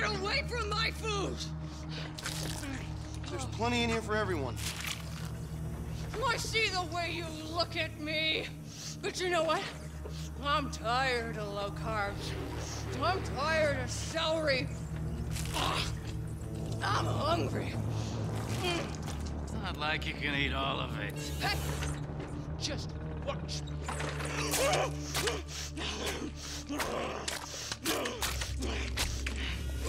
Get away from my food! There's plenty in here for everyone. I see the way you look at me. But you know what? I'm tired of low carbs. I'm tired of celery. Ah, I'm hungry. Not like you can eat all of it. Hey, just watch.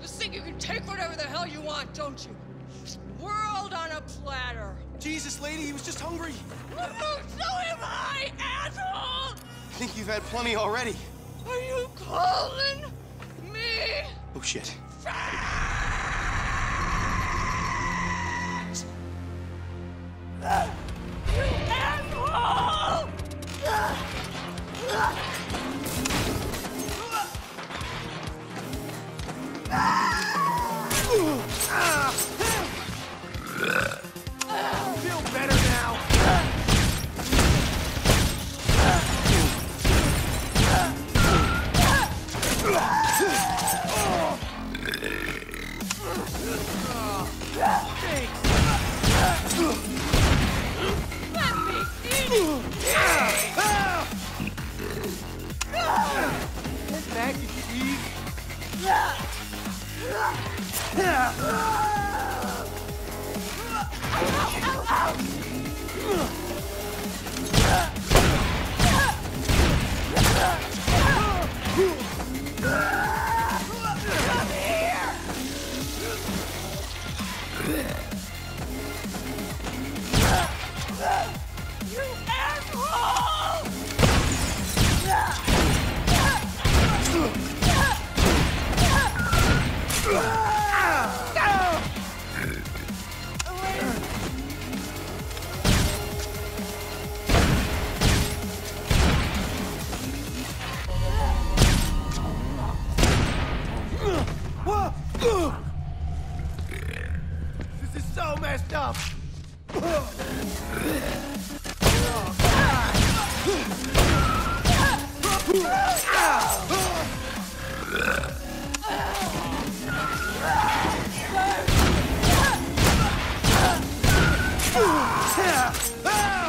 You think you can take whatever the hell you want, don't you? World on a platter. Jesus, lady, he was just hungry. So am I, asshole! I think you've had plenty already. Are you calling me? Oh, shit. Now. Let me eat! You messed up. Ah!